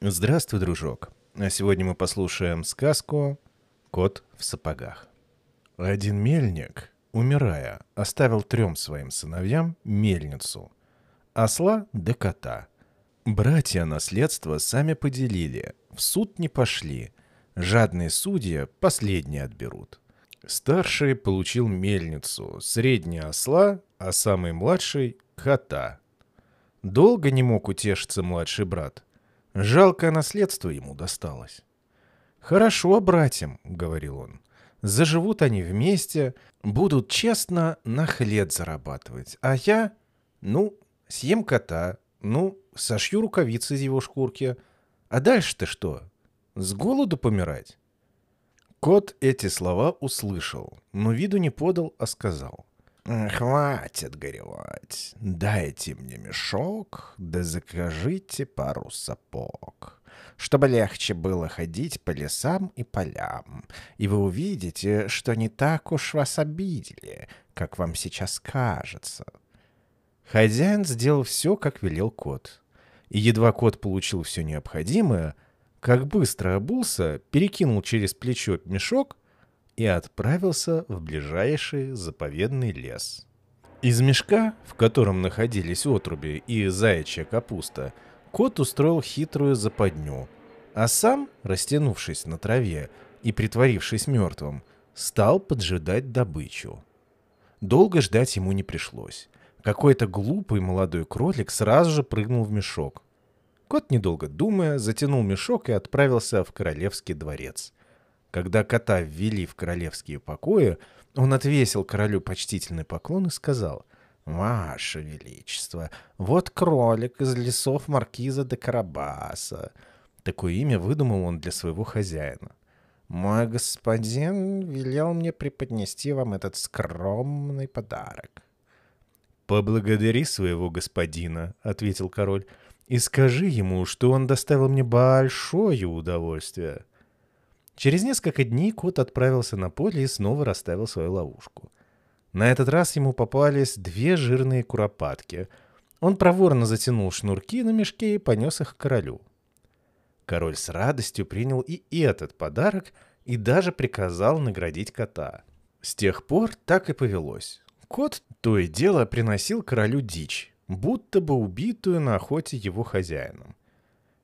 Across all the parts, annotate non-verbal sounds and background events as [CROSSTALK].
Здравствуй, дружок. А сегодня мы послушаем сказку «Кот в сапогах». Один мельник, умирая, оставил трем своим сыновьям мельницу, осла да кота. Братья наследство сами поделили, в суд не пошли, жадные судьи последние отберут. Старший получил мельницу, средний осла, а самый младший — кота. Долго не мог утешиться младший брат. Жалкое наследство ему досталось. «Хорошо, братьям», — говорил он. «Заживут они вместе, будут честно на хлеб зарабатывать. А я, ну, съем кота, ну, сошью рукавицы из его шкурки. А дальше-то что? С голоду помирать?» Кот эти слова услышал, но виду не подал, а сказал. «Хватит горевать. Дайте мне мешок, да закажите пару сапог, чтобы легче было ходить по лесам и полям, и вы увидите, что не так уж вас обидели, как вам сейчас кажется». Хозяин сделал все, как велел кот. И едва кот получил все необходимое, как быстро обулся, перекинул через плечо мешок — и отправился в ближайший заповедный лес. Из мешка, в котором находились отруби и заячья капуста, кот устроил хитрую западню, а сам, растянувшись на траве и притворившись мертвым, стал поджидать добычу. Долго ждать ему не пришлось. Какой-то глупый молодой кролик сразу же прыгнул в мешок. Кот, недолго думая, затянул мешок и отправился в королевский дворец. Когда кота ввели в королевские покои, он отвесил королю почтительный поклон и сказал, «Ваше Величество, вот кролик из лесов маркиза де Карабаса». Такое имя выдумал он для своего хозяина. «Мой господин велел мне преподнести вам этот скромный подарок». «Поблагодари своего господина», — ответил король, — «и скажи ему, что он доставил мне большое удовольствие». Через несколько дней кот отправился на поле и снова расставил свою ловушку. На этот раз ему попались две жирные куропатки. Он проворно затянул шнурки на мешке и понес их к королю. Король с радостью принял и этот подарок и даже приказал наградить кота. С тех пор так и повелось. Кот то и дело приносил королю дичь, будто бы убитую на охоте его хозяином.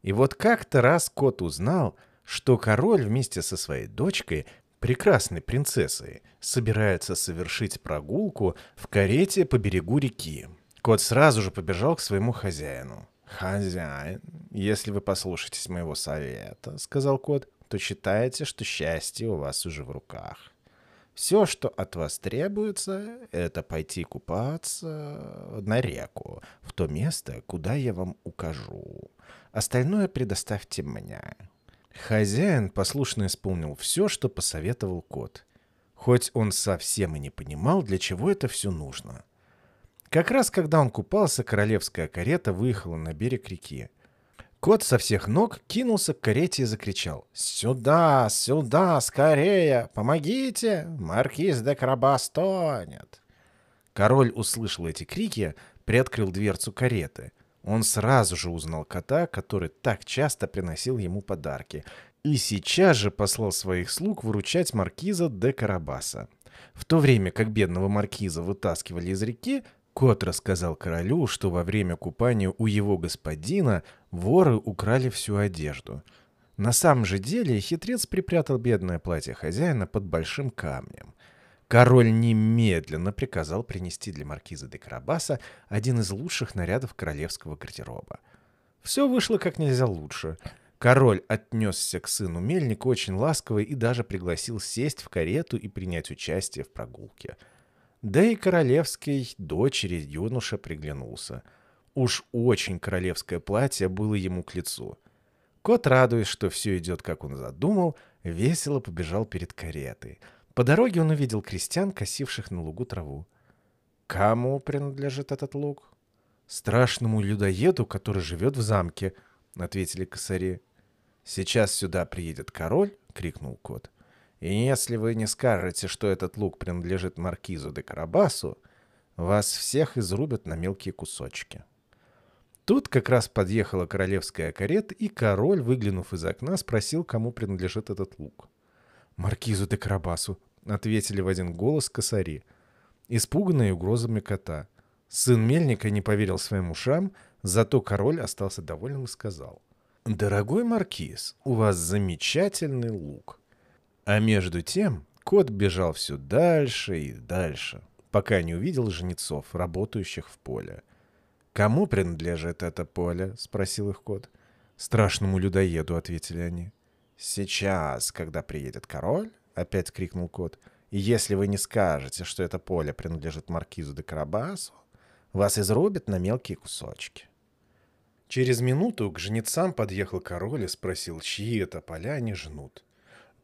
И вот как-то раз кот узнал — что король вместе со своей дочкой, прекрасной принцессой, собирается совершить прогулку в карете по берегу реки. Кот сразу же побежал к своему хозяину. «Хозяин, если вы послушаетесь моего совета, — сказал кот, — то считайте, что счастье у вас уже в руках. Все, что от вас требуется, это пойти купаться на реку, в то место, куда я вам укажу. Остальное предоставьте мне. Хозяин послушно исполнил все, что посоветовал кот. Хоть он совсем и не понимал, для чего это все нужно. Как раз когда он купался, королевская карета выехала на берег реки. Кот со всех ног кинулся к карете и закричал. «Сюда, сюда, скорее! Помогите! Маркиз де Карабас тонет!» Король услышал эти крики, приоткрыл дверцу кареты — он сразу же узнал кота, который так часто приносил ему подарки, и сейчас же послал своих слуг выручать маркиза де Карабаса. В то время как бедного маркиза вытаскивали из реки, кот рассказал королю, что во время купания у его господина воры украли всю одежду. На самом же деле хитрец припрятал бедное платье хозяина под большим камнем. Король немедленно приказал принести для маркиза де Карабаса один из лучших нарядов королевского гардероба. Все вышло как нельзя лучше. Король отнесся к сыну мельника очень ласково и даже пригласил сесть в карету и принять участие в прогулке. Да и королевской дочери юноша приглянулся. Уж очень королевское платье было ему к лицу. Кот, радуясь, что все идет, как он задумал, весело побежал перед каретой — по дороге он увидел крестьян, косивших на лугу траву. «Кому принадлежит этот луг?» «Страшному людоеду, который живет в замке», — ответили косари. «Сейчас сюда приедет король», — крикнул кот. «И если вы не скажете, что этот лук принадлежит маркизу де Карабасу, вас всех изрубят на мелкие кусочки». Тут как раз подъехала королевская карета, и король, выглянув из окна, спросил, кому принадлежит этот лук. «Маркизу де Карабасу», — ответили в один голос косари, испуганные угрозами кота. Сын мельника не поверил своим ушам, зато король остался довольным и сказал. «Дорогой маркиз, у вас замечательный лук». А между тем кот бежал все дальше и дальше, пока не увидел жнецов, работающих в поле. «Кому принадлежит это поле?» — спросил их кот. «Страшному людоеду», — ответили они. «Сейчас, когда приедет король», — опять крикнул кот, «и если вы не скажете, что это поле принадлежит маркизу де Карабасу, вас изрубят на мелкие кусочки». Через минуту к жнецам подъехал король и спросил, чьи это поля они жнут.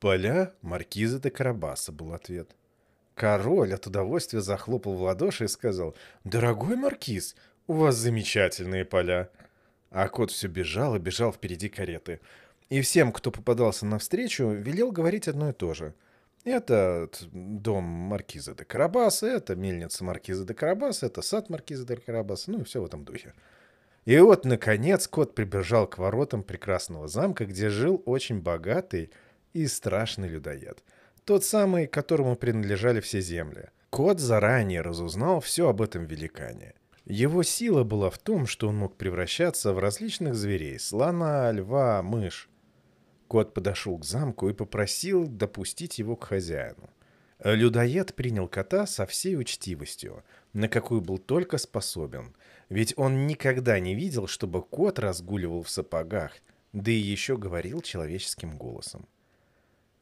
«Поля маркиза де Карабаса», — был ответ. Король от удовольствия захлопал в ладоши и сказал, «Дорогой маркиз, у вас замечательные поля». А кот все бежал и бежал впереди кареты. И всем, кто попадался навстречу, велел говорить одно и то же. Это дом маркиза де Карабаса, это мельница маркиза де Карабаса, это сад маркиза де Карабаса, ну и все в этом духе. И вот, наконец, кот прибежал к воротам прекрасного замка, где жил очень богатый и страшный людоед. Тот самый, которому принадлежали все земли. Кот заранее разузнал все об этом великане. Его сила была в том, что он мог превращаться в различных зверей – слона, льва, мышь. Кот подошел к замку и попросил допустить его к хозяину. Людоед принял кота со всей учтивостью, на какую был только способен, ведь он никогда не видел, чтобы кот разгуливал в сапогах, да и еще говорил человеческим голосом.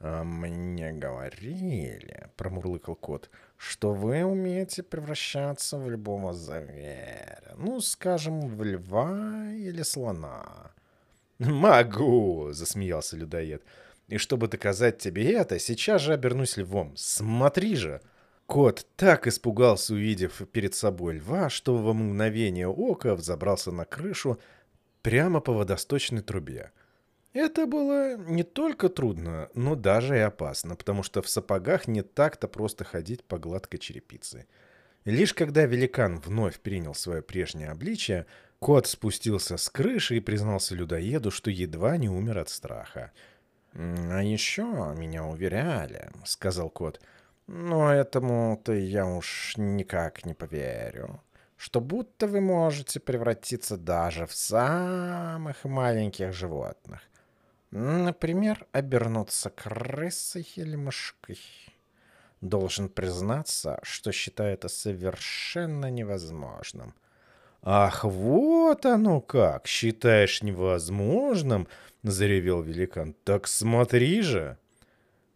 «А мне говорили, — промурлыкал кот, — что вы умеете превращаться в любого зверя. Ну, скажем, в льва или слона». «Могу!» — засмеялся людоед. «И чтобы доказать тебе это, сейчас же обернусь львом. Смотри же!» Кот так испугался, увидев перед собой льва, что во мгновение ока взобрался на крышу прямо по водосточной трубе. Это было не только трудно, но даже и опасно, потому что в сапогах не так-то просто ходить по гладкой черепице. Лишь когда великан вновь принял свое прежнее обличие, кот спустился с крыши и признался людоеду, что едва не умер от страха. «А еще меня уверяли», — сказал кот, — «но этому-то я уж никак не поверю» что будто вы можете превратиться даже в самых маленьких животных. Например, обернуться крысой или мышкой. Должен признаться, что считаю это совершенно невозможным. «Ах, вот оно как! Считаешь невозможным?» — заревел великан. «Так смотри же!»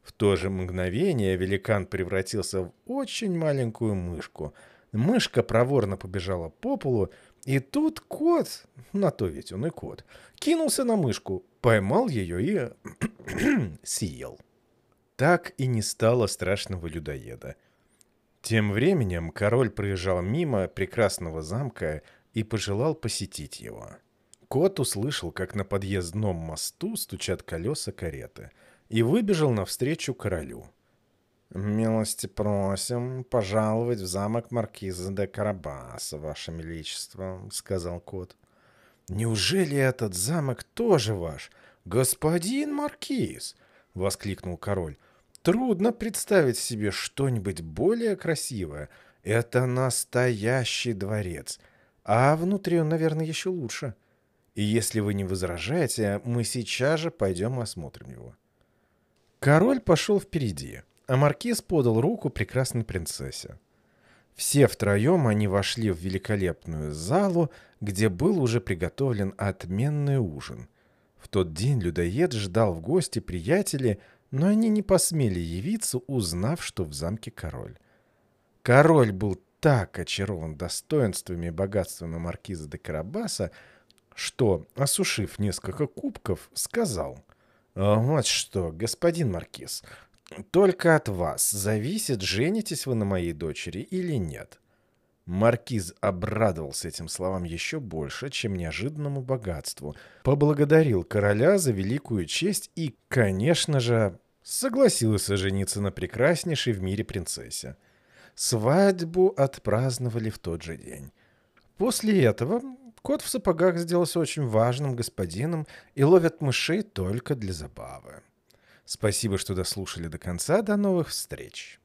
В то же мгновение великан превратился в очень маленькую мышку. Мышка проворно побежала по полу, и тут кот, на то ведь он и кот, кинулся на мышку, поймал ее и [CLEARS THROAT] съел. Так и не стало страшного людоеда. Тем временем король проезжал мимо прекрасного замка и пожелал посетить его. Кот услышал, как на подъездном мосту стучат колеса кареты, и выбежал навстречу королю. «Милости просим пожаловать в замок маркиза де Карабаса, ваше величество», — сказал кот. «Неужели этот замок тоже ваш, господин маркиз?» — воскликнул король. «Трудно представить себе что-нибудь более красивое. Это настоящий дворец, а внутри он, наверное, еще лучше. И если вы не возражаете, мы сейчас же пойдем осмотрим его». Король пошел впереди — а маркиз подал руку прекрасной принцессе. Все втроем они вошли в великолепную залу, где был уже приготовлен отменный ужин. В тот день людоед ждал в гости приятелей, но они не посмели явиться, узнав, что в замке король. Король был так очарован достоинствами и богатствами маркиза де Карабаса, что, осушив несколько кубков, сказал, «Вот что, господин маркиз, только от вас зависит, женитесь вы на моей дочери или нет. Маркиз обрадовался этим словам еще больше, чем неожиданному богатству, поблагодарил короля за великую честь и, конечно же, согласился жениться на прекраснейшей в мире принцессе. Свадьбу отпраздновали в тот же день. После этого Кот в сапогах сделался очень важным господином и ловят мышей только для забавы. Спасибо, что дослушали до конца. До новых встреч.